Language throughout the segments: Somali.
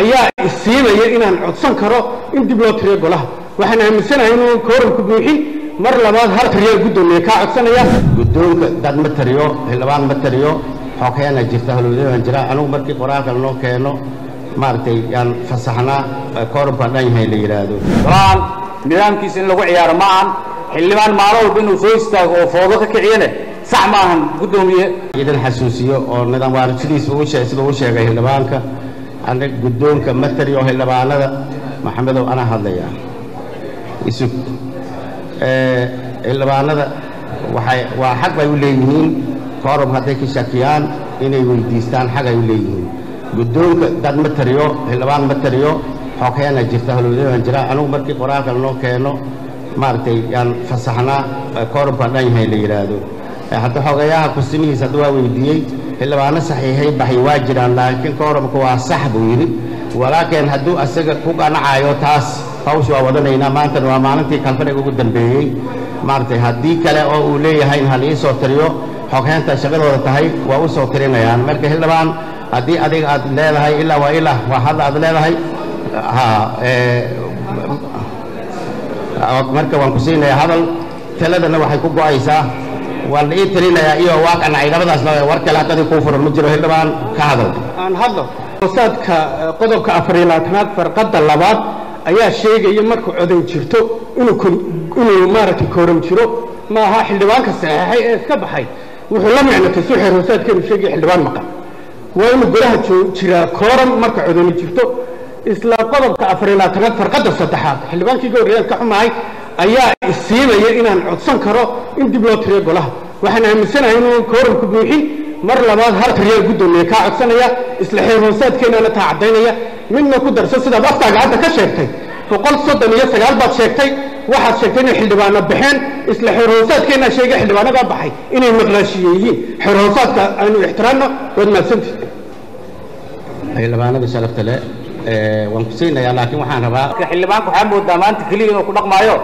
ayaa isiinaya inaan codsan karo in dib loo tiriyo golaha. Waxaan aaminsanahay inuu kooramku buuxin mar labaad hal tiriyaa guddoomiye kaa codsanaya. Guddoonka dad ma tariyo xildhibaan ma tariyo xogeena jirta halwadadan jira anigu markii qoraalka noo keeno maaragtay yaan fasaxnaa kooramka dhan yahay la yidhaahdo golahan nidaamkiisa in lagu ciyaaro ma ahan. Xildhibaan maalin walba inuu soo istaago oo foodo ka kiciyane sax ma ahan. Guddoomiye idan xasuusiyo oo nidaam waarisidiisa uu sheeg sida uu sheegay xildhibaanka aniga guddoonka ma tariyo xildhibaanada maxamedow anaa hadlaya isug xildhibaanada waa xaq bay u leeyihiin. Kooram hadday ka shakiyaan inay weydiistaan xaq ay u leeyihiin. Guddoonka dad ma tariyo xildhibaan ma tariyo xogeena jirta halwadadan jira anigu markii qoraalka noo keeno maaragtay yaan fasaxnaa kooramka dhan yahay la yidhaahdo hadda xogayaha kusimihiisa hadda waa weydiiyey xildhibaano saxiixay baxay waa jiraan laakiin kooramka waa sax buu yidhi. Walaakiin hadduu asaga ku qanacayo taas hawsha waa wadanaynaa maantana waa maalintii kalfadhiga ugu dambeeyey. Maaragtay haddii kale oo uu leeyahay in hal ii soo tiriyo xogheenta shaqadooda tahay waa u soo tirinayaan. Marka xildhibaan haddii adiga aad leedahay ilaa waa ilaa waa hadda aad leedahay ha marka waan ku siinayaa hadal taladana waxay ku go'aysaa waan la ii tirinayaa iyo waa qanacay labadaas la war kale haddadii kuu furan ma jiro xildhibaan ka hadal. Aan hadlo. Hoosaadka qodobka afar iyo labaatanaad farqadda labaad ayaa sheegaya markuu codan jirto inuu maaragtay kooram jiro ma aha xildhibaanka saxeexay ee iska baxay. Wuxuu la micnatay suu xeer hoosaadkeenu sheegaya xildhibaan maqan. Waa inuu golaha jiraa kooram marka codani jirto. Isla qodobka afar iyo labaatanaad farqadda saddexaad xildhibaankii ga horreeyaan ka xumahay ayaa isiinaya inaan codsan karo in dib loo tiriyo golaha. Waxaan aaminsanahay inuu kooramku buuxin mar labaad hal tiriyaa guddoomiye kaa codsanaya isla xeer hoosaadkeenana taa caddaynaya midna ku darso sidaad aftaaga hadda ka sheegtay. Boqol soddon iyo sagaal baad sheegtay. Waxaad sheegtay inay xildhibaano baxeen isla xeer hoosaadkeenaa sheegay xildhibaanadaa baxay. Inay maqlaashiye yihiin xeer hoosaadka aanu ixtiraamno waad mahadsantihi xildhibaanada sharafta leh waan ku siinayaa laakiin waxaan rabaa xildhibaanka waxaa moodaa maanta keliya inuu ku dhaqmaayo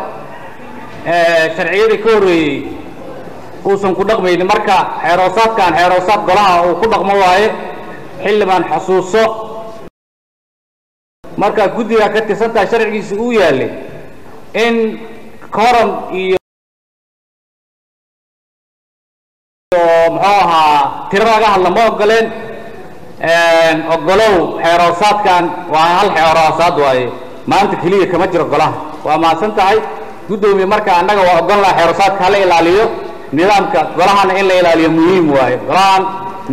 sharciyadii ka horreeyey uusan ku dhaqmaynin marka xeeroosaadkan xeeroosaad golaha uu ku dhaqmo waaye xildhibaan xasuuso markaa guddigaa ka tirsantahay sharcigiisa uu yaallay in koram iyo muxuu ahaa tiro laga hadla ma ogoleen ogolow xeeroosaadkan waa hal xeeroosaad waaye. Maanta keliya kama jiro golaha. Waa mahadsan tahay guddoomiye marka annaga waa ogon laha xeeroosaadka hala ilaaliyo nidaamka golahana in la ilaaliyo muhiim waaye. Golahan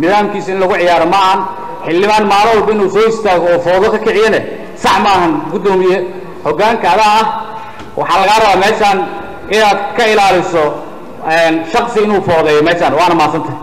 nidaamkiisa in lagu ciyaaro ma ahan. Xildhibaan maalin walba inuu soo istaago oo foodo ka kiciyane sax ma ahan guddoomiye hoggaanka adaa ah waxaa lagaa rabaa meeshaan inaad ka ilaaliso shaksi inuu foodeeyo meeshaan waana mahadsantahay